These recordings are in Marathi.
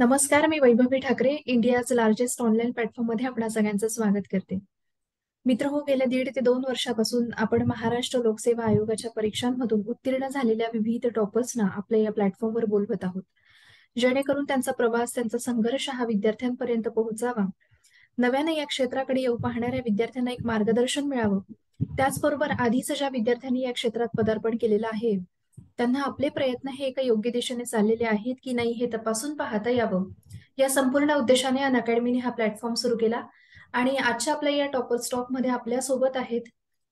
नमस्कार मी Vaibhavi Thackeray India's largest online प्लॅटफॉर्ममध्ये आपण सगळ्यांचं स्वागत करते. मित्र हो गेल्या दीड ते दोन वर्षापासून आपण महाराष्ट्र लोकसेवा आयोगाच्या परीक्षांमधून उत्तीर्ण झालेल्या विविध टॉपर्सना आपल्या या प्लॅटफॉर्मवर बोलवत आहोत. जेणेकरून त्यांचा प्रवास त्यांचा संघर्ष हा विद्यार्थ्यांपर्यंत पोहोचावा. नव्याने या क्षेत्राकडे येऊ पाहणाऱ्या विद्यार्थ्यांना एक मार्गदर्शन मिळावं. त्याचबरोबर आधीच ज्या विद्यार्थ्यांनी या क्षेत्रात पदार्पण केलेलं आहे त्यांना आपले प्रयत्न हे एका योग्य दिशेने चाललेले आहेत की नाही हे तपासून पाहता यावं. या संपूर्ण उद्देशाने अन अकॅडमीने हा प्लॅटफॉर्म सुरू केला आणि आजच्या आपल्या या टॉपर स्टॉकमध्ये आपल्यासोबत आहेत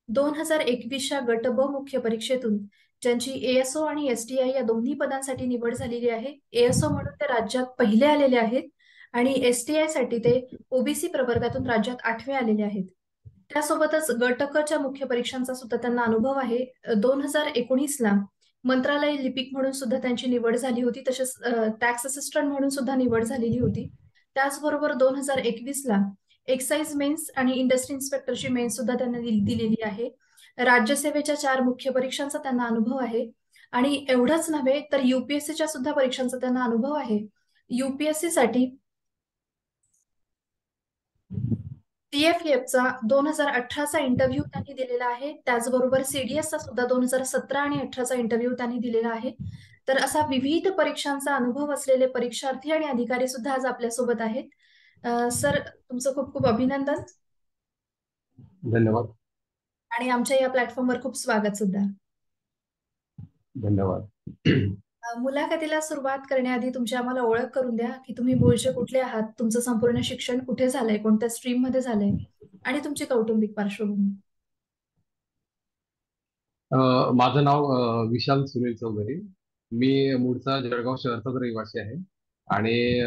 दोन हजार एकवीसच्या गट ब मुख्य परीक्षेतून ज्यांची एएसओ आणि एसटीआय या दोन्ही पदांसाठी निवड झालेली आहे. एएसओ म्हणून ते राज्यात पहिले आलेले आहेत आणि एसटीआयसाठी ते ओबीसी प्रवर्गातून राज्यात आठवे आलेले आहेत. त्यासोबतच गटकच्या मुख्य परीक्षांचा सुद्धा त्यांना अनुभव आहे. दोन हजार एकोणीसला मंत्रालय लिपिक म्हणून सुद्धा त्यांची निवड झाली होती तसेच टॅक्स असिस्टंट म्हणून सुद्धा निवड झालेली होती. त्याचबरोबर दोन हजार एकवीस ला एक्साईज मेन्स आणि इंडस्ट्री इन्स्पेक्टरची मेन्स सुद्धा त्यांना दिलेली आहे. राज्यसेवेच्या चार मुख्य परीक्षांचा त्यांना अनुभव आहे. आणि एवढंच नव्हे तर युपीएससीच्या सुद्धा परीक्षांचा त्यांना अनुभव आहे. युपीएससी साठी टीएफएफचा दोन हजार अठराचा इंटरव्ह्यू त्यांनी दिलेला आहे. त्याचबरोबर सीडीएसचा सुद्धा दोन हजार सतरा आणि अठराचा इंटरव्ह्यू त्यांनी दिलेला आहे. तर असा विविध परीक्षांचा अनुभव असलेले परीक्षार्थी आणि अधिकारी सुद्धा आज आपल्यासोबत आहेत. सर तुमचं खूप खूप अभिनंदन. धन्यवाद. आणि आमच्या या प्लॅटफॉर्मवर खूप स्वागत सुद्धा. धन्यवाद. मुलाखतीला सुरुवात करण्याआधी तुमची आम्हाला ओळख करून द्या की तुम्ही मूळचे कुठले आहात तुमचं संपूर्ण शिक्षण कुठे झालंय कोणत्या स्ट्रीममध्ये झालंय आणि तुमची कौटुंबिक पार्श्वभूमी. माझं नाव विशाल सुनील चौधरी. मी मूळचा जळगाव शहरचाच रहिवासी आहे आणि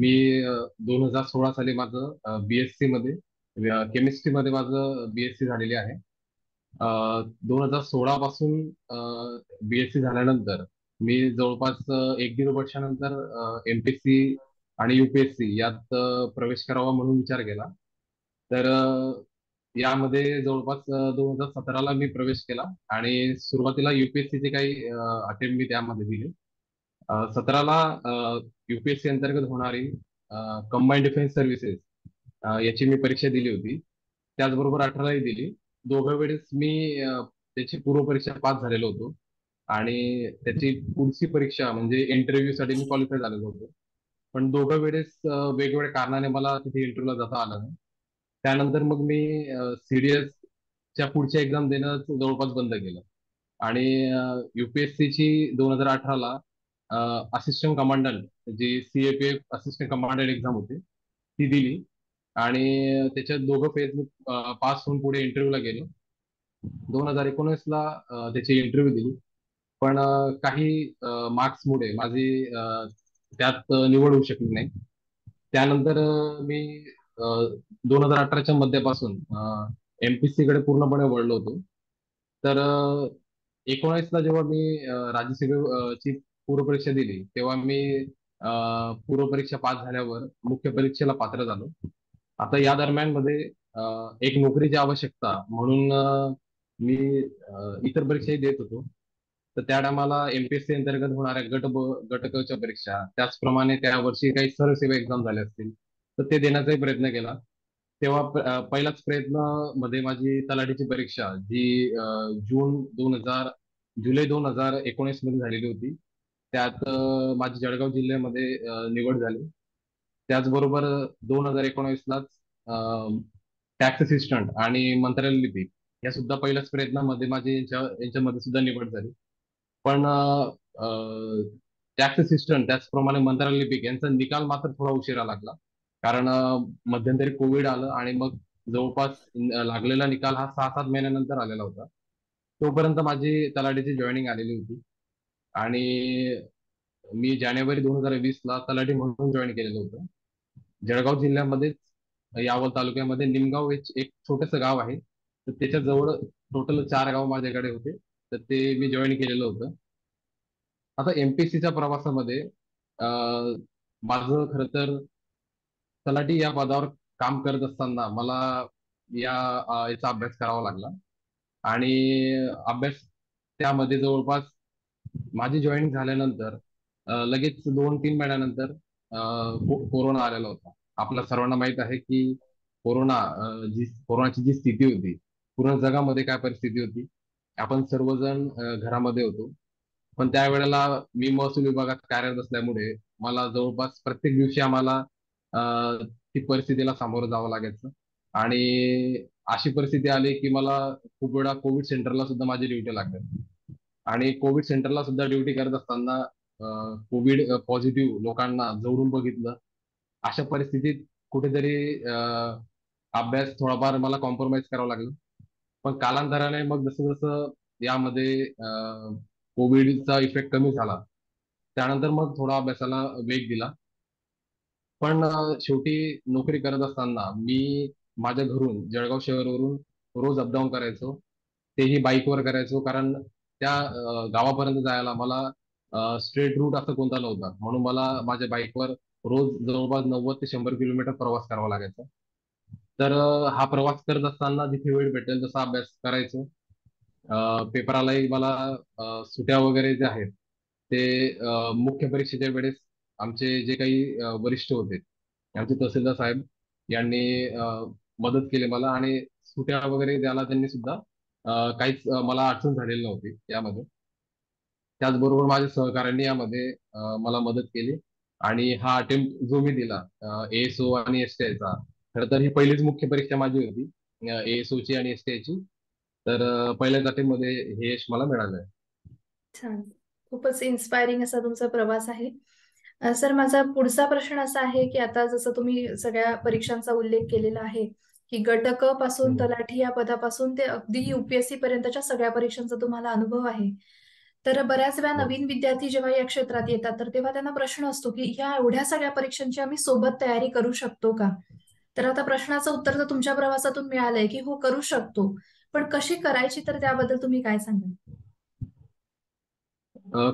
मी दोन हजार सोळा साली माझं बीएससी मध्ये केमिस्ट्री मध्ये माझं बीएससी झालेली आहे. दोन हजार सोळा पासून बीएससी झाल्यानंतर मी जवळपास एक दीड वर्षानंतर एमपीएससी आणि युपीएससी यात प्रवेश करावा म्हणून विचार केला. तर यामध्ये जवळपास दोन हजार सतराला मी प्रवेश केला आणि सुरुवातीला युपीएससीचे काही अटेम्प्ट मी त्यामध्ये दिले. सतराला युपीएससी अंतर्गत होणारी कंबाईंड डिफेन्स सर्व्हिसेस याची मी परीक्षा दिली होती. त्याचबरोबर अठरालाही दिली. दोघं वेळेस मी त्याची पूर्व परीक्षा पास झालेलो होतो. आणि त्याची पुढची परीक्षा म्हणजे इंटरव्ह्यू साठी मी क्वालिफाय झालेलो होतो. पण दोघं वेळेस वेगवेगळ्या कारणाने मला तिथे इंटरव्ह्यूला जाता आलं नाही. त्यानंतर मग मी सीडीएस च्या पुढच्या एक्झाम देणं जवळपास बंद केलं. आणि युपीएससीची दोन हजार अठराला असिस्टंट कमांडंट जी सीएपीएफ असिस्टंट कमांडंट एक्झाम होती ती दिली. आणि त्याच्यात दोघं फेज मी पास होऊन पुढे इंटरव्ह्यूला गेलो. दोन हजार एकोणीसला त्याची इंटरव्ह्यू दिली. पण काही मार्क्समुळे माझी त्यात निवड होऊ शकली नाही. त्यानंतर मी दोन हजार अठराच्या मध्यापासून एमपीसी कडे पूर्णपणे वळलो होतो. तर एकोणीसला जेव्हा मी राज्यसेवेची पूर्वपरीक्षा दिली तेव्हा मी पूर्वपरीक्षा पास झाल्यावर मुख्य परीक्षेला पात्र झालो. आता या दरम्यानमध्ये एक नोकरीची आवश्यकता म्हणून मी इतर परीक्षाही देत होतो. तर त्या टायमाला एमपीएससी अंतर्गत होणाऱ्या गट गटकच्या परीक्षा त्याचप्रमाणे त्या वर्षी काही सरसेवा एक्झाम झाल्या असतील तर ते देण्याचाही प्रयत्न केला. तेव्हा पहिलाच प्रयत्नमध्ये माझी तलाठीची परीक्षा जी जून दोन हजार जुलै दोन हजार एकोणीसमध्ये झालेली होती. त्यात माझी जळगाव जिल्ह्यामध्ये निवड झाली. त्याचबरोबर दोन हजार एकोणीसलाच टॅक्स असिस्टंट आणि मंत्रालय लिपी या सुद्धा पहिल्याच प्रयत्नामध्ये माझी यांच्यामध्ये सुद्धा निवड झाली. पण टॅक्स असिस्टंट त्याचप्रमाणे मंत्रालय लिपिक यांचा निकाल मात्र थोडा उशिरा लागला. कारण मध्यंतरी कोविड आलं आणि मग जवळपास लागलेला निकाल हा सहा सात महिन्यानंतर आलेला होता. तोपर्यंत माझी तलाठीची जॉईनिंग आलेली होती. आणि मी जानेवारी दोन हजार वीस ला तलाठी म्हणून जॉईन केलेलं होतं. जळगाव जिल्ह्यामध्येच यावल तालुक्यामध्ये निमगाव एक छोटस गाव आहे. तर त्याच्याजवळ टोटल चार गाव माझ्याकडे होते. तर ते मी जॉईन केलेलं होतं. आता एमपीसीच्या प्रवासामध्ये माझं खर तर तलाठी या पदावर काम करत असताना मला या याचा अभ्यास करावा लागला. आणि अभ्यास त्यामध्ये जवळपास माझी जॉईन झाल्यानंतर लगेच दोन तीन महिन्यानंतर कोरोना आलेला होता. आपल्या सर्वांना माहीत आहे की कोरोना जी कोरोनाची जी स्थिती होती पूर्ण जगामध्ये काय परिस्थिती होती आपण सर्वजण घरामध्ये होतो. पण त्यावेळेला मी महसूल विभागात कार्यरत असल्यामुळे मला जवळपास प्रत्येक दिवशी आम्हाला ती परिस्थितीला सामोरं जावं लागायचं. आणि अशी परिस्थिती आली की मला खूप वेळा कोविड सेंटरला सुद्धा माझी ड्युटी लागते. आणि कोविड सेंटरला सुद्धा ड्युटी करत असताना कोविड पॉझिटिव्ह लोकांना जवळून बघितलं. अशा परिस्थितीत कुठेतरी अभ्यास थोडाफार मला कॉम्प्रोमाइज करावा लागला. पण कालांतराने मग जसं जसं यामध्ये कोविडचा इफेक्ट कमी झाला त्यानंतर मग थोडा अभ्यासाला वेग दिला. पण शेवटी नोकरी करत असताना मी माझ्या घरून जळगाव शहरवरून रोज अपडाऊन करायचो. तेही बाईकवर करायचो कारण त्या गावापर्यंत जायला मला स्ट्रेट रूट असा कोणता नव्हता. म्हणून मला माझ्या बाईकवर रोज जवळपास नव्वद ते शंभर किलोमीटर प्रवास करावा लागायचा. तर हा प्रवास करत असताना जिथे वेळ भेटेल तसा अभ्यास करायचो. पेपरालाही मला सुट्या वगैरे जे आहेत ते मुख्य परीक्षेच्या वेळेस आमचे जे काही वरिष्ठ होते आमचे तहसीलदार साहेब यांनी मदत केली मला आणि सुट्या वगैरे द्यायला त्यांनी सुद्धा काहीच मला अडचण झालेली नव्हती यामध्ये. त्याचबरोबर माझ्या सहकाऱ्यांनी यामध्ये मला मदत केली आणि हा अटेम्प्ट जो मी दिला एएसओ आणि एस टी आयचा खरं तर ही पहिलीच मुख्य परीक्षा माझी होती एएसओ ची आणि एस आयची तर पहिल्याच अटेम्प्टमध्ये हे यश मला मिळालंय. छान. खूपच इन्स्पायरिंग असा तुमचा प्रवास आहे. सर माझा पुढचा प्रश्न असा आहे की आता जसं तुम्ही सगळ्या परीक्षांचा उल्लेख केलेला आहे की गट क पासून तलाठी या पदापासून ते अगदी युपीएससी पर्यंतच्या सगळ्या परीक्षांचा तुम्हाला अनुभव आहे. तर बऱ्याच वेळा हो. नवीन विद्यार्थी जेव्हा या क्षेत्रात येतात तर तेव्हा त्यांना प्रश्न असतो की ह्या एवढ्या सगळ्या परीक्षांची आम्ही सोबत तयारी करू शकतो का? तर आता प्रश्नाचं उत्तर तर तुमच्या प्रवासातून मिळालंय की हो करू शकतो. पण कशी करायची तर त्याबद्दल तुम्ही काय सांगाल?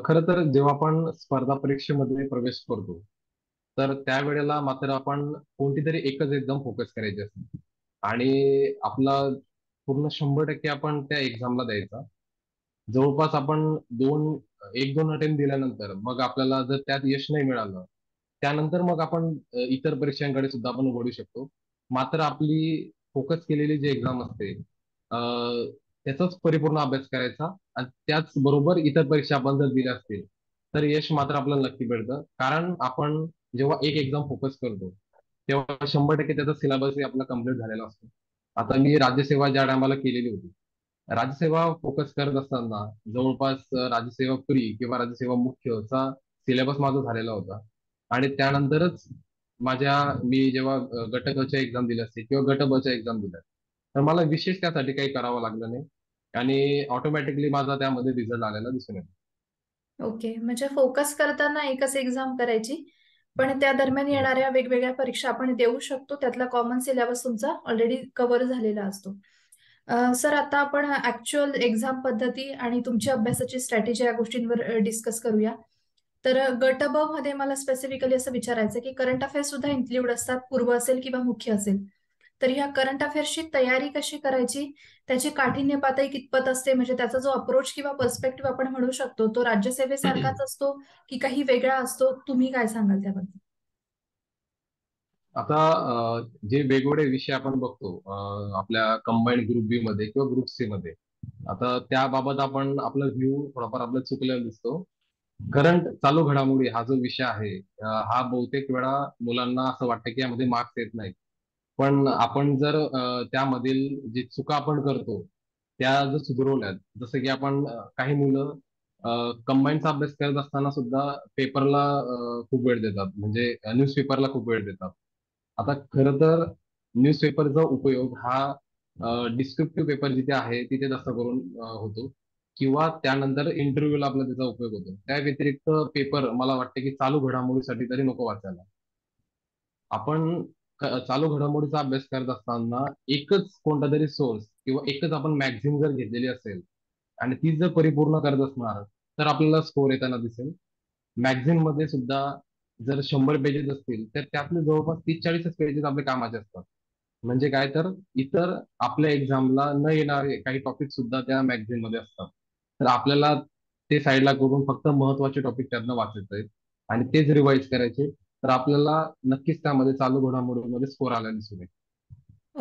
खर तर जेव्हा आपण स्पर्धा परीक्षेमध्ये प्रवेश करतो तर त्यावेळेला मात्र आपण कोणती तरी एकच एकदम फोकस करायची असते. आणि आपला पूर्ण शंभर टक्के आपण त्या एक्झामला द्यायचा. जवळपास आपण दोन एक दोन अटेम्प्ट दिल्यानंतर मग आपल्याला जर त्यात यश नाही मिळालं त्यानंतर मग आपण इतर परीक्षांकडे सुद्धा आपण वळू शकतो. मात्र आपली फोकस केलेली जी एक्झाम असते त्याचाच परिपूर्ण अभ्यास करायचा आणि त्याच बरोबर इतर परीक्षा आपण जर दिल्या असतील तर यश मात्र आपल्याला नक्की मिळतं. कारण आपण जेव्हा एक एक्झाम फोकस करतो तेव्हा शंभर टक्के त्याचा सिलेबस आपला कंप्लीट झालेला असतो. आता मी राज्यसेवा ज्या टायमाला केलेली होती राज्यसेवा फोकस करत असताना जवळपास राज्यसेवा प्री किंवा राज्यसेवा मुख्यचा सिलेबस माझा झालेला होता. आणि त्यानंतरच माझ्या मी जेव्हा गट एक्झाम दिल्या असते किंवा गट बच्या एक्झाम दिल्या तर मला विशेष त्यासाठी काही करावं लागलं नाही. आणि ऑटोमॅटिकली माझा त्यामध्ये रिझल्ट आलेला दिसून येतो. ओके. म्हणजे फोकस करताना एकच एक्झाम करायची पण त्या दरम्यान येणाऱ्या वेगवेगळ्या परीक्षा आपण देऊ शकतो. त्यातला कॉमन सिलेबस तुमचा ऑलरेडी कव्हर झालेला असतो. सर आता आपण ऍक्च्युअल एक्झाम पद्धती आणि तुमची अभ्यासाची स्ट्रॅटेजी या गोष्टींवर डिस्कस करूया. तर गट ब मध्ये मला स्पेसिफिकली असं विचारायचं की करंट अफेअर्स सुद्धा इन्क्ल्यूड असतात पूर्व असेल किंवा मुख्य असेल. तर ह्या करंट अफेअर्सची तयारी कशी करायची? त्याची काठिण्य पातळी कितपत असते? म्हणजे त्याचा जो अप्रोच किंवा पर्स्पेक्टिव्ह आपण म्हणू शकतो तो राज्यसेवेसारखाच असतो की काही वेगळा असतो? तुम्ही काय सांगाल त्याबद्दल? आता जे वेगवेगळे विषय आपण बघतो आपल्या कंबाईंड ग्रुप बी मध्ये किंवा ग्रुप सी मध्ये आता त्याबाबत आपण आपला व्ह्यू थोडाफार आपला चुकलेला दिसतो. करंट चालू घडामोडी हा जो विषय आहे हा बहुतेक वेळा मुलांना असं वाटतं की यामध्ये मार्क्स येत नाही पण आपण जर त्यामधील जे चुका आपण करतो त्या जर सुधरवल्यात जसं की आपण काही मुलं कंबाईनचा अभ्यास करत असताना सुद्धा पेपरला खूप वेळ देतात. म्हणजे न्यूज पेपरला खूप वेळ देतात. आता खर तर न्यूजपेपरचा उपयोग हा डिस्क्रिप्टिव्ह पेपर जिथे आहे तिथे जास्त करून होतो. किंवा त्यानंतर इंटरव्ह्यूला आपला त्याचा उपयोग होतो. त्या व्यतिरिक्त पेपर मला वाटते की चालू घडामोडीसाठी तरी नको वाचायला. आपण चालू घडामोडीचा अभ्यास करत असताना एकच कोणता तरी सोर्स किंवा एकच आपण मॅगझिन जर घेतलेली असेल आणि ती जर परिपूर्ण करत असणार तर आपल्याला स्कोर येताना दिसेल. मॅगझिनमध्ये सुद्धा जर शंभर पेजेस असतील तर त्यातले जवळपास तीस चाळीसच पेजेस आपले कामाचे असतात. म्हणजे काय तर इतर आपल्या एक्झामला न येणारे काही टॉपिक सुद्धा त्या मॅगझिनमध्ये असतात. तर आपल्याला ते साईडला करून फक्त महत्त्वाचे टॉपिक त्यातनं वाचायचे आहेत. आणि तेच रिवाइज करायचे तर आपल्याला नक्कीच त्यामध्ये चालू घडामोडीमध्ये स्कोर आला दिसून येईल.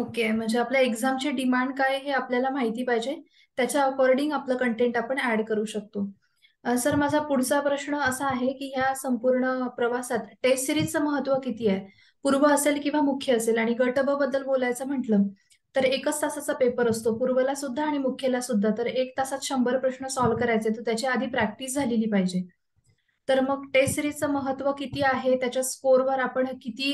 ओके. म्हणजे आपल्या एक्झामची डिमांड काय हे आपल्याला माहिती पाहिजे. त्याच्या अकॉर्डिंग आपलं कंटेंट आपण ऍड करू शकतो. सर माझा पुढचा प्रश्न असा आहे की ह्या संपूर्ण प्रवासात टेस्ट सिरीजचं महत्त्व किती आहे? पूर्व असेल किंवा मुख्य असेल? आणि गटबद्दल बोलायचं म्हटलं तर एकच तासाचा पेपर असतो. पूर्वला सुद्धा आणि मुख्यला सुद्धा. तर एक तासात शंभर प्रश्न सॉल्व्ह करायचे. तर त्याची आधी प्रॅक्टिस झालेली पाहिजे. तर मग टेस्ट सिरीजचं महत्त्व किती आहे? त्याच्या स्कोरवर आपण किती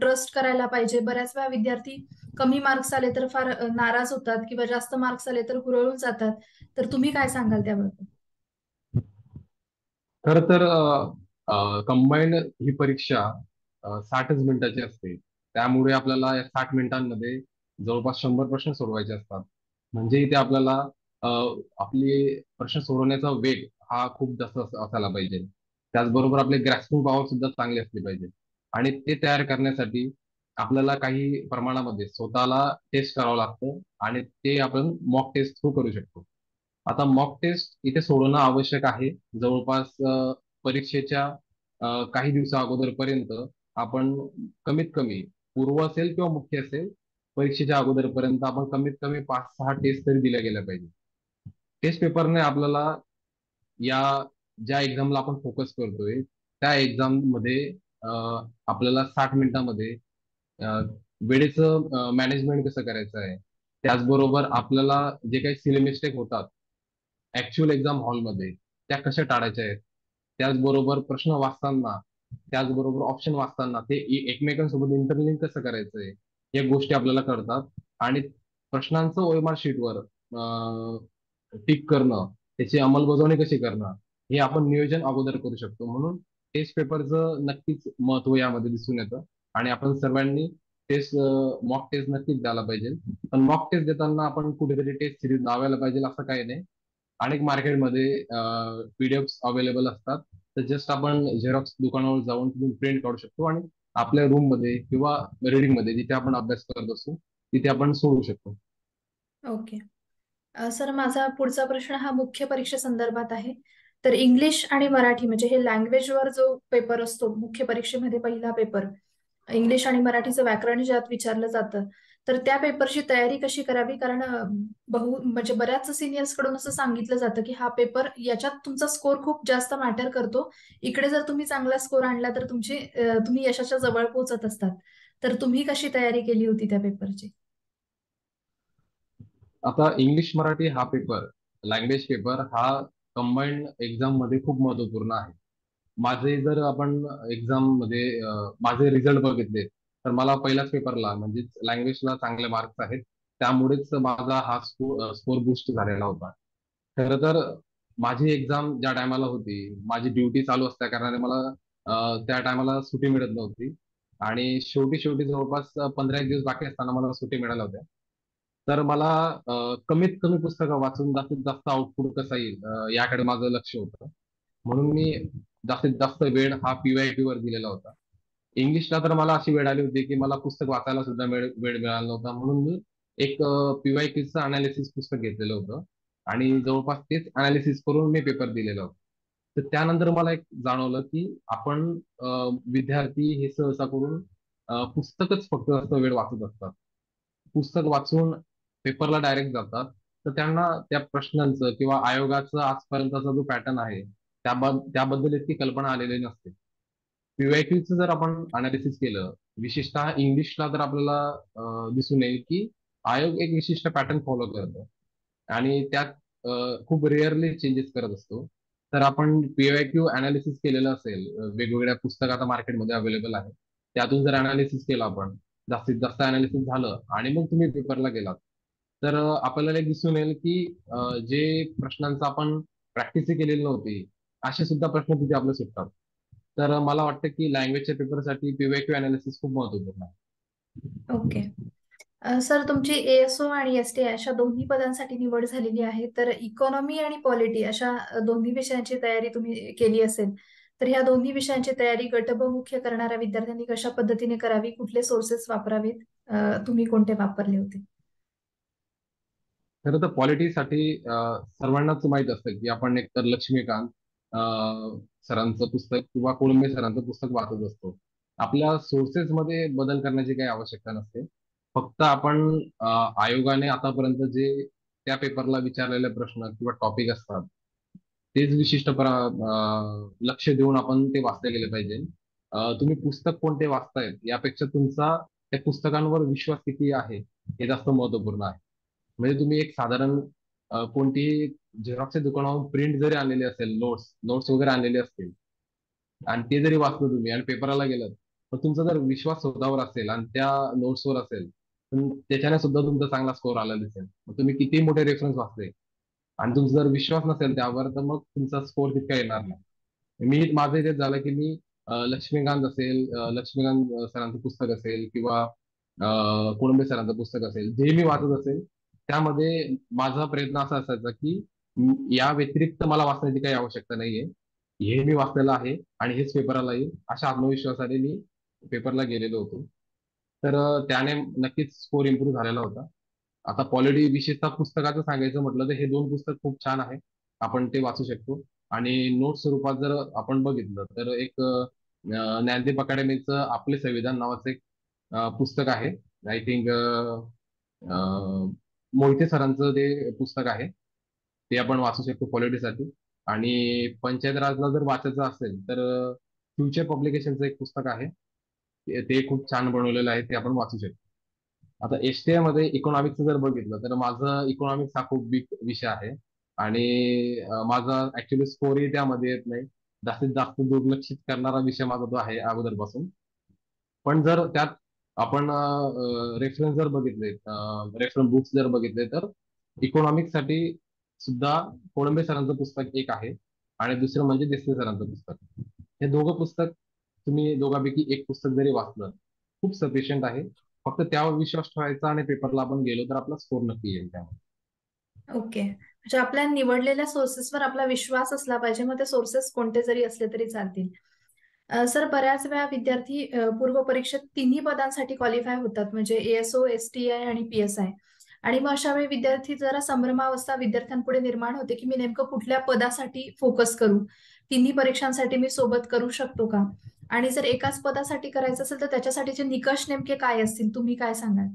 ट्रस्ट करायला पाहिजे? बऱ्याच वेळा विद्यार्थी कमी मार्क्स आले तर फार नाराज होतात किंवा जास्त मार्क्स आले तर हुरळून जातात. तर तुम्ही काय सांगाल त्याबद्दल? खर तर कंबाईंड ही परीक्षा साठच मिनिटाची असते. त्यामुळे आपल्याला या साठ मिनिटांमध्ये जवळपास शंभर प्रश्न सोडवायचे असतात. म्हणजे इथे आपल्याला आपले प्रश्न सोडवण्याचा वेग हा खूप जास्त असायला पाहिजे. त्याचबरोबर आपले ग्रॅस्पिंग पॉवर सुद्धा चांगली असली पाहिजे. आणि ते तयार करण्यासाठी आपल्याला काही प्रमाणामध्ये स्वतःला टेस्ट करावं लागतं आणि ते आपण मॉक टेस्ट थ्रू करू शकतो. आता मॉक टेस्ट इथे सोडवणं आवश्यक आहे. जवळपास परीक्षेच्या काही दिवसा अगोदरपर्यंत आपण कमीत कमी पूर्व असेल किंवा मुख्य असेल परीक्षेच्या अगोदरपर्यंत आपण कमीत कमी पाच सहा टेस्ट तरी दिल्या गेल्या पाहिजे. टेस्ट पेपरने आपल्याला या ज्या एक्झामला आपण फोकस करतोय त्या एक्झाममध्ये आपल्याला साठ मिनिटांमध्ये वेळेचं मॅनेजमेंट कसं करायचं आहे? त्याचबरोबर आपल्याला जे काही सिले मिस्टेक होतात ऍक्च्युअल एक्झाम हॉलमध्ये त्या कशा टाळायच्या आहेत? त्याचबरोबर प्रश्न वाचताना त्याचबरोबर ऑप्शन वाचताना ते एकमेकांसोबत इंटरलिंक कसं करायचंय? या गोष्टी आपल्याला कळतात. आणि प्रश्नांचं ओएमआर शीटवर टिक करणं त्याची अंमलबजावणी कशी करणं हे आपण नियोजन अगोदर करू शकतो. म्हणून टेस्ट पेपरचं नक्कीच महत्त्व यामध्ये दिसून येतं. आणि आपण सर्वांनी टेस्ट मॉक टेस्ट नक्कीच द्यायला पाहिजे. पण मॉक टेस्ट देताना आपण कुठेतरी टेस्ट सिरीज लावायला पाहिजे असं काही नाही. अनेक मार्केटमध्ये पीडीएफ अवेलेबल असतात. तर जस्ट आपण झेरॉक्स दुकानावर जाऊन तिथून प्रिंट काढू शकतो. आणि आपल्या रूममध्ये किंवा रिडिंगमध्ये जिथे आपण अभ्यास करत असतो तिथे आपण सोडू शकतो. ओके सर माझा पुढचा प्रश्न हा मुख्य परीक्षे संदर्भात आहे. तर इंग्लिश आणि मराठी म्हणजे हे लँग्वेजवर जो पेपर असतो मुख्य परीक्षेमध्ये पहिला पेपर इंग्लिश आणि मराठीचं व्याकरण ज्यात विचारलं जातं तर त्या पेपरची तयारी कशी करावी? कारण बहु म्हणजे बऱ्याच सिनियर्सकडून असं सांगितलं जातं की हा पेपर याच्यात तुमचा स्कोर खूप जास्त मॅटर करतो. इकडे जर तुम्ही चांगला स्कोर आणला तर तुमची तुम्ही यशाच्या जवळ पोहोचत असतात. तर तुम्ही कशी तयारी केली होती त्या पेपरची आता इंग्लिश मराठी हा पेपर लँग्वेज पेपर हा कंबाईंड एक्झाममध्ये खूप महत्त्वपूर्ण आहे. माझे जर आपण एक्झाममध्ये माझे रिझल्ट बघितले तर मला पहिल्याच पेपरला म्हणजे लँग्वेजला चांगले मार्क्स आहेत. त्यामुळेच माझा हा स्कोर बूस्ट झालेला होता. खरं तर माझी एक्झाम ज्या टायमाला होती माझी ड्युटी चालू असल्या कारणाने मला त्या टायमाला सुट्टी मिळत नव्हती. आणि शेवटी शेवटी जवळपास पंधरा एक दिवस बाकी असताना मला सुट्टी मिळाल्या होत्या. तर मला कमीत कमी पुस्तकं वाचून जास्तीत जास्त आउटपुट कसा येईल याकडे माझं लक्ष होतं. म्हणून मी जास्तीत जास्त वेळ हा पीवायक्यू वर दिलेला होता. इंग्लिशला तर मला अशी वेळ आली होती की मला पुस्तक वाचायला सुद्धा वेळ वेळ मिळाला नव्हता. म्हणून मी एक पीवायक्यूचं अनालिसिस पुस्तक घेतलेलं होतं. आणि जवळपास तेच अनालिसिस करून मी पेपर दिलेला होता. तर त्यानंतर मला एक जाणवलं की आपण विद्यार्थी हे सहसा करून पुस्तकच फक्त जास्त वेळ वाचत असतात. पुस्तक वाचून पेपरला डायरेक्ट जातात. तर त्यांना त्या प्रश्नांचं किंवा आयोगाचं आजपर्यंतचा जो पॅटर्न आहे त्याबद्दल इतकी कल्पना आलेली नसते. पीवायक्यूचं जर आपण अनालिसिस केलं विशेषतः इंग्लिशला तर आपल्याला दिसून येईल की आयोग एक विशिष्ट पॅटर्न फॉलो करतो. आणि त्यात खूप रेअरली चेंजेस करत असतो. तर आपण पीवायक्यू अनालिसिस केलेलं असेल वेगवेगळ्या पुस्तक आता मार्केटमध्ये अवेलेबल आहे त्यातून जर अनालिसिस केलं आपण जास्तीत जास्त अनालिसिस झालं आणि मग तुम्ही पेपरला गेलात तर आपल्याला एक दिसून येईल की जे प्रश्नांचं आपण प्रॅक्टिस केलेली नव्हती असे सुद्धा प्रश्न तिथे आपले सुटतात. तर मला वाटतं की लँग्वेजच्या पेपरसाठी पीवायक्यू अनालिसिस खूप महत्त्वपूर्ण आहे. ओके सर तुमची एएसओ आणि एसटी अशा दोन्ही पदांसाठी निवड झालेली आहे. तर इकॉनॉमी आणि पॉलिटी अशा दोन्ही विषयांची तयारी तुम्ही केली असेल तर ह्या दोन्ही विषयांची तयारी गटबमुख्य करणाऱ्या विद्यार्थ्यांनी कशा पद्धतीने करावी? कुठले सोर्सेस वापरावेत? तुम्ही कोणते वापरले होते? खरं तर पॉलिटिक्ससाठी सर्वांनाच माहीत असतं की आपण एकतर लक्ष्मीकांत सरांचं पुस्तक किंवा कोळंबे सरांचं पुस्तक वाचत असतो. आपल्या सोर्सेस मध्ये बदल करण्याची काही आवश्यकता नसते. फक्त आपण आयोगाने आतापर्यंत जे त्या पेपरला विचारलेले प्रश्न किंवा टॉपिक असतात तेच विशिष्ट प्र- लक्ष देऊन आपण ते वाचले गेले पाहिजे. तुम्ही पुस्तक कोणते वाचतायत यापेक्षा तुमचा त्या पुस्तकांवर विश्वास किती आहे हे जास्त महत्त्वपूर्ण आहे. म्हणजे तुम्ही एक साधारण कोणतीही झेरॉक्सच्या दुकानावरून प्रिंट जरी आणलेली असेल नोट्स नोट्स वगैरे आणलेले असतील आणि ते जरी वाचलं तुम्ही आणि पेपरला गेलं तर तुमचा जर विश्वास स्वतःवर असेल आणि त्या नोट्सवर असेल त्याच्याने सुद्धा तुमचा चांगला स्कोर आला दिसेल. मग तुम्ही किती मोठे रेफरन्स वाचले? आणि तुमचा जर विश्वास नसेल त्यावर तर मग तुमचा स्कोर तितका येणार नाही. मी माझं इथे झालं की मी लक्ष्मीकांत असेल लक्ष्मीकांत सरांचं पुस्तक असेल किंवा अं, सरांचं पुस्तक असेल जे मी वाचत असेल त्यामध्ये माझा प्रयत्न असा असायचा की या व्यतिरिक्त मला वाचण्याची काही आवश्यकता नाहीये. हे मी वाचलेलं आहे आणि हेच पेपरला येईल अशा आत्मविश्वासाने मी पेपरला गेलेलो होतो. तर त्याने नक्कीच स्कोर इम्प्रूव्ह झालेला होता. आता पॉलिटी विशेषतः पुस्तकाचं सांगायचं म्हटलं तर हे दोन पुस्तक खूप छान आहे. आपण ते वाचू शकतो. आणि नोट स्वरूपात जर आपण बघितलं तर एक ज्ञानदीप अकॅडमीचं आपले संविधान नावाचं एक पुस्तक आहे. आय थिंक मोहिते सरांचं ते पुस्तक आहे ते आपण वाचू शकतो पॉलिटीसाठी आणि पंचायत राजला जर वाचायचं असेल तर फ्युचर पब्लिकेशनचं एक पुस्तक आहे. ते ते खूप छान बनवलेलं आहे ते आपण वाचू शकतो. आता एसटीआयमध्ये इकॉनॉमिक्स जर बघितलं तर माझं इकॉनॉमिक्स हा खूप बिग विषय आहे. आणि माझा ऍक्च्युली स्कोरही त्यामध्ये येत नाही. जास्तीत जास्त दुर्लक्षित करणारा विषय माझा तो आहे अगोदरपासून. पण जर त्यात आपण रेफरन्स जर बघितले रेफरन्स बुक्स जर बघितले तर इकॉनॉमिक्ससाठी सुद्धा कोळंबे सरांचं पुस्तक एक आहे आणि दुसरं म्हणजे देसले सरांचं पुस्तक. हे दोघं पुस्तक तुम्ही दोघांपैकी एक पुस्तक जरी वाचलं खूप सफिशियंट आहे. फक्त त्यावर विश्वास ठेवायचा आणि पेपरला आपण गेलो तर आपला स्कोर नक्की येईल त्यामध्ये ओके. म्हणजे आपल्या निवडलेल्या सोर्सेसवर आपला विश्वास असला पाहिजे मग ते सोर्सेस कोणते जरी असले तरी चालतील. सर बऱ्याच वेळा विद्यार्थी पूर्व परीक्षेत तिन्ही पदांसाठी क्वालिफाय होतात म्हणजे एएसओ एसटीआय आणि पीएसआय आणि मग अशा वेळी विद्यार्थी जरा संभ्रमावस्था विद्यार्थ्यांपुढे निर्माण होते की मी नेमकं कुठल्या पदासाठी फोकस करू? तिन्ही परीक्षांसाठी मी सोबत करू शकतो का? आणि जर एकाच पदासाठी करायचं असेल तर त्याच्यासाठीचे निकष नेमके काय असतील तुम्ही काय सांगाल?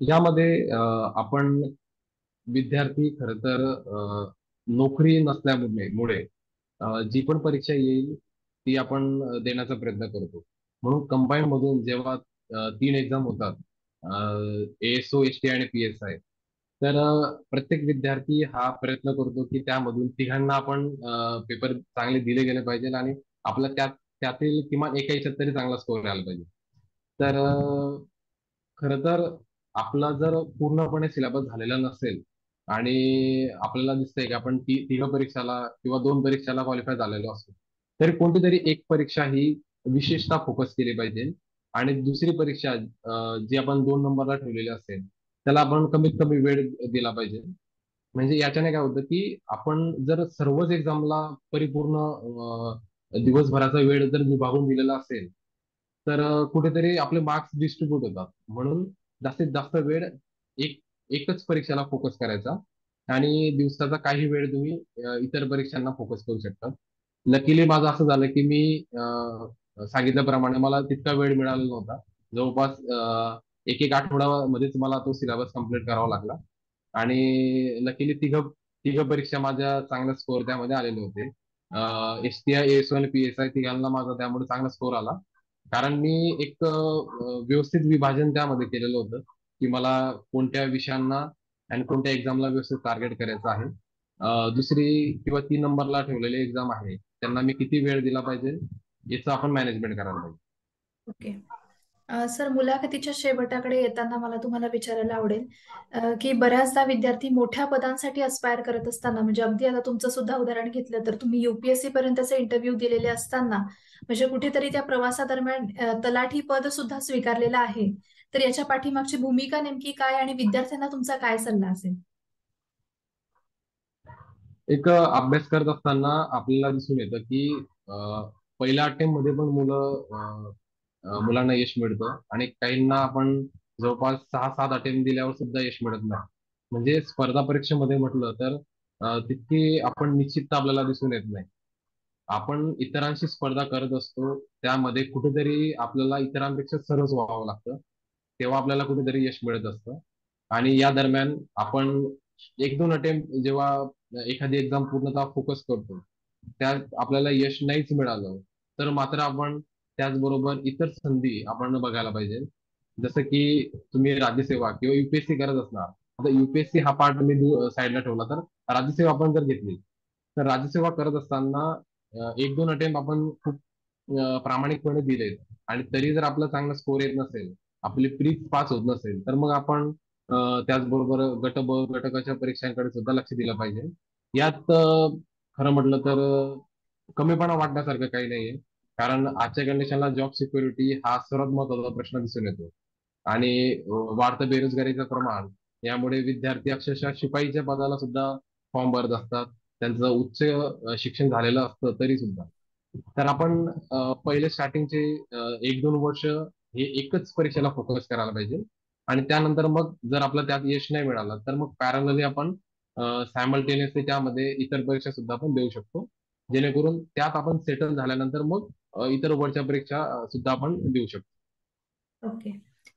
यामध्ये आपण विद्यार्थी खर तर नोकरी नसल्यामुळे जी पण परीक्षा येईल ती आपण देण्याचा प्रयत्न करतो. म्हणून कंबाईन मधून जेव्हा तीन एक्झाम होतात एएसओ एस टी आणि पी एस आय तर प्रत्येक विद्यार्थी हा प्रयत्न करतो की त्यामधून तिघांना आपण पेपर चांगले दिले गेले पाहिजे आणि आपला त्यात त्यातील किमान एका याच्यात तरी चांगला स्कोर आला पाहिजे. तर खर तर आपला जर पूर्णपणे सिलेबस झालेला नसेल आणि आपल्याला दिसतंय की आपण ती तिघ परीक्षाला किंवा दोन परीक्षाला क्वालिफाय झालेलो असतो. तरी कोणती तरी एक परीक्षा ही विशेषतः फोकस केली पाहिजे. आणि दुसरी परीक्षा जी आपण दोन नंबरला ठेवलेली असेल त्याला आपण कमीत कमी वेळ दिला पाहिजे. म्हणजे याच्याने काय होतं की आपण जर सर्वच एक्झामला परिपूर्ण दिवसभराचा वेळ जर विभागून दिलेला असेल तर कुठेतरी आपले मार्क्स डिस्ट्रीब्यूट होतात. म्हणून जास्तीत जास्त वेळ एक एकच परीक्षेला फोकस करायचा. आणि दिवसाचा काही वेळ तुम्ही इतर परीक्षांना फोकस करू शकता. लकीली माझं असं झालं की मी सांगितल्याप्रमाणे मला तितका वेळ मिळाला नव्हता. जवळपास एक एक आठवड्यामध्येच मला तो सिलेबस कंप्लीट करावा लागला. आणि लकीली तिघ तिघ परीक्षा माझ्या चांगला स्कोअर त्यामध्ये आलेले होते. S T I S one P S I तिघांना माझा त्यामुळे चांगला स्कोअर आला. कारण मी एक व्यवस्थित विभाजन त्यामध्ये केलेलं होतं. की मला कोणत्या विषयांना आणि कोणत्या एक्झामला व्यवस्थित टार्गेट करायचं आहे. दुसरी किंवा तीन नंबरला ठेवलेले एक्झाम आहे. त्यांना मी किती वेळ दिला पाहिजे याचं आपण मॅनेजमेंट करायला पाहिजे ओके. सर मुलाखतीच्या शेवटाकडे येताना मला तुम्हाला विचारायला आवडेल की बऱ्याचदा विद्यार्थी मोठ्या पदांसाठी अस्पायर करत असताना म्हणजे अगदी आता तुमचं सुद्धा उदाहरण घेतलं तर तुम्ही युपीएससी पर्यंतचे इंटरव्ह्यू दिलेले असताना म्हणजे कुठेतरी त्या प्रवासादरम्यान तलाठी पद सुद्धा स्वीकारलेलं आहे. तर याच्या पाठीमागची भूमिका नेमकी काय आणि विद्यार्थ्यांना तुमचा काय सल्ला असेल? एक अभ्यास करत असताना आपल्याला दिसून येतं की पहिल्या अटेम्पमध्ये पण मुलं मुलांना यश मिळतं आणि काहींना आपण जवळपास सहा सात अटेम्प्ट दिल्यावर सुद्धा यश मिळत नाही. म्हणजे स्पर्धा परीक्षेमध्ये म्हटलं तर तितकी आपण निश्चितता आपल्याला दिसून येत नाही. आपण इतरांशी स्पर्धा करत असतो त्यामध्ये कुठेतरी आपल्याला इतरांपेक्षा सरस व्हावं लागतं. तेव्हा आपल्याला कुठेतरी यश मिळत असतं. आणि या दरम्यान आपण एक दोन अटेम्प्ट जेव्हा एखादी एक्झाम पूर्णतः फोकस करतो त्यात आपल्याला यश नाहीच मिळालं तर मात्र आपण त्याचबरोबर इतर संधी आपण बघायला पाहिजे. जसं की तुम्ही राज्यसेवा किंवा युपीएससी करत असणार आता युपीएससी हा पार्ट मी साईडला ठेवला तर राज्यसेवा आपण जर घेतली तर राज्यसेवा करत असताना एक दोन अटेम्प्ट आपण खूप प्रामाणिकपणे दिलेत. आणि तरी जर आपला चांगला स्कोर येत नसेल आपली प्री पास होत नसेल तर मग आपण त्याचबरोबर गट ब घटकाच्या परीक्षांकडे सुद्धा लक्ष दिलं पाहिजे. यात खरं म्हटलं तर कमीपणा वाटण्यासारखं काही नाहीये. कारण आजच्या कंडिशनला जॉब सिक्युरिटी हा सर्वात महत्त्वाचा प्रश्न दिसून येतो. आणि वाढतं बेरोजगारीचं प्रमाण यामुळे विद्यार्थी अक्षरशः शिपाईच्या पदाला सुद्धा फॉर्म भरत असतात. त्यांचं उच्च शिक्षण झालेलं असतं तरी सुद्धा. तर आपण पहिले स्टार्टिंगचे एक दोन वर्ष हे एकच परीक्षेला फोकस करायला पाहिजे. आणि त्यानंतर मग जर आपलं त्यात यश नाही मिळालं तर मग पॅरलली आपण सायमल्टेनियसली त्यामध्ये इतर परीक्षा सुद्धा आपण देऊ शकतो. जेणेकरून त्यात आपण सेटल झाल्यानंतर मग इतर वरच्या परीक्षा सुद्धा आपण देऊ शकतो. ओके.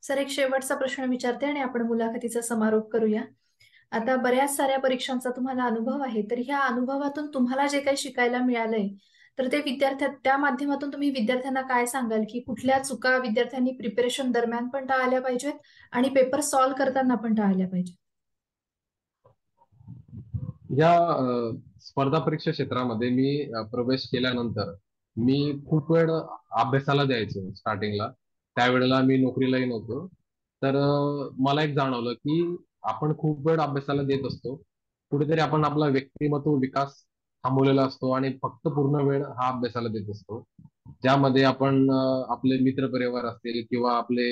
सर एक शेवटचा प्रश्न विचारते आणि आपण मुलाखतीचा समारोप करूया. आता बऱ्याच साऱ्या परीक्षांचा तुम्हाला अनुभव आहे तर ह्या अनुभवातून तुम्हाला जे काही शिकायला मिळालंय तर ते विद्यार्थ्या त्या माध्यमातून तुम्ही विद्यार्थ्यांना काय सांगाल? की कुठल्या चुका विद्यार्थ्यांनी प्रिपरेशन दरम्यान पण टाळल्या पाहिजेत आणि पेपर सॉल्व्ह करताना पण टाळल्या पाहिजेत? या स्पर्धा परीक्षा क्षेत्रामध्ये मी प्रवेश केल्यानंतर मी खूप वेळ अभ्यासाला द्यायचो स्टार्टिंगला त्यावेळेला मी नोकरीलाही नव्हतो. तर मला एक जाणवलं की आपण खूप वेळ अभ्यासाला देत असतो. कुठेतरी आपण आपला व्यक्तिमत्व विकास थांबवलेला असतो आणि फक्त पूर्ण वेळ हा अभ्यासाला देत असतो. ज्यामध्ये आपण आपले मित्र परिवार असतील किंवा आपले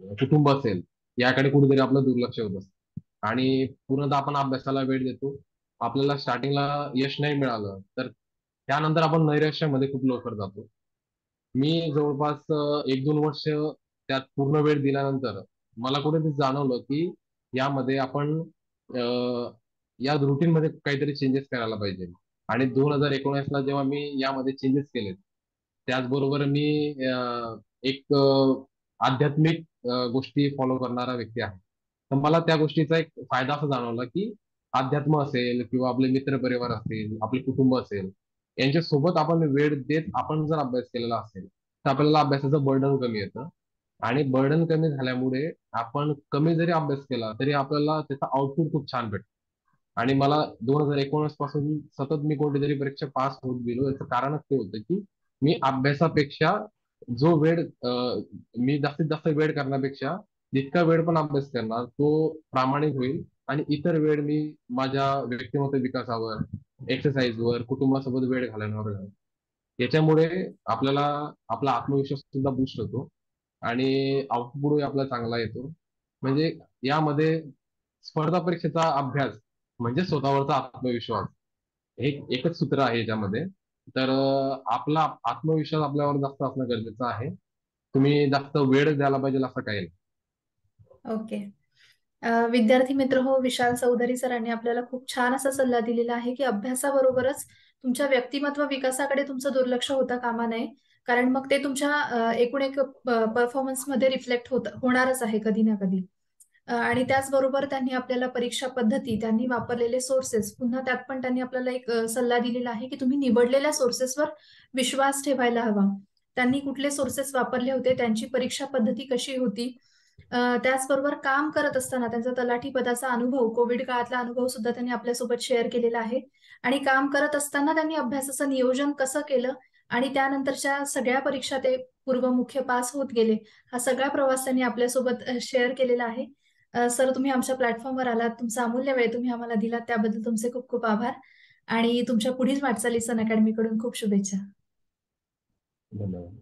कुटुंब असेल याकडे कुठेतरी आपलं दुर्लक्ष होत असतं. आणि पूर्णतः आपण अभ्यासाला वेळ देतो. आपल्याला स्टार्टिंगला यश नाही मिळालं तर त्यानंतर आपण नैराश्यामध्ये खूप लवकर जातो. मी जवळपास एक दोन वर्ष त्यात पूर्ण वेळ दिल्यानंतर मला कुठेतरी जाणवलं की यामध्ये आपण या रुटीन मध्ये काहीतरी चेंजेस करायला पाहिजे. आणि दोन हजार एकोणीसला जेव्हा मी यामध्ये चेंजेस केले त्याचबरोबर मी एक आध्यात्मिक गोष्टी फॉलो करणारा व्यक्ती आहे. तर मला त्या गोष्टीचा एक फायदा असा जाणवला की अध्यात्म असेल किंवा आपले मित्र परिवार असेल आपले कुटुंब असेल यांच्या सोबत आपण वेळ देत आपण जर अभ्यास केलेला असेल तर आपल्याला अभ्यासाचं बर्डन कमी येतं. आणि बर्डन कमी झाल्यामुळे आपण कमी जरी अभ्यास केला तरी आपल्याला त्याचा आउटपुट खूप छान भेटतो. आणि मला दोन हजार एकोणीसपासून सतत मी कोणतीतरी परीक्षा पास होत गेलो. याचं कारणच ते होतं की मी अभ्यासापेक्षा जो वेळ मी जास्तीत जास्त वेळ करण्यापेक्षा जितका वेळ पण अभ्यास करणार तो प्रामाणिक होईल. आणि इतर वेळ मी माझ्या व्यक्तिमत्व विकासावर एक्सरसाइजवर कुटुंबासोबत वेळ घालवण्यावर याच्यामुळे आपल्याला आपला आत्मविश्वास सुद्धा बुस्ट होतो. आणि आउटपुट आपला चांगला येतो. म्हणजे यामध्ये स्पर्धा परीक्षेचा अभ्यास म्हणजे स्वतःवरचा आत्मविश्वास. हे एकच सूत्र आहे याच्यामध्ये. तर आपला आत्मविश्वास आपल्यावर जास्त असणं गरजेचं आहे. तुम्ही जास्त वेळ द्यायला पाहिजे असं काही ओके. विद्यार्थी मित्र हो विशाल चौधरी सरांनी आपल्याला खूप छान असा सल्ला दिलेला आहे की अभ्यासाबरोबरच तुमच्या व्यक्तिमत्व विकासाकडे तुमचं दुर्लक्ष होता कामा नये. कारण मग ते तुमच्या एकूण एक परफॉर्मन्समध्ये रिफ्लेक्ट होत होणारच आहे कधी ना कधी. आणि त्याचबरोबर त्यांनी आपल्याला परीक्षा पद्धती त्यांनी वापरलेले सोर्सेस पुन्हा त्यात पण त्यांनी आपल्याला एक सल्ला दिलेला आहे की तुम्ही निवडलेल्या सोर्सेसवर विश्वास ठेवायला हवा. त्यांनी कुठले सोर्सेस वापरले होते त्यांची परीक्षा पद्धती कशी होती? त्याचबरोबर काम करत असताना त्यांचा तलाठी पदाचा अनुभव कोविड काळातला अनुभव सुद्धा त्यांनी आपल्यासोबत शेअर केलेला आहे. आणि काम करत असताना त्यांनी अभ्यासाचं नियोजन कसं केलं? आणि त्यानंतरच्या सगळ्या परीक्षा ते पूर्व मुख्य पास होत गेले. हा सगळा प्रवास त्यांनी आपल्यासोबत शेअर केलेला आहे. सर तुम्ही आमच्या प्लॅटफॉर्मवर आलात. तुमचा अमूल्य वेळ तुम्ही आम्हाला दिलात. त्याबद्दल तुमचे खूप खूप आभार. आणि तुमच्या पुढील वाटचाली सन अकॅडमीकडून खूप शुभेच्छा. धन्यवाद.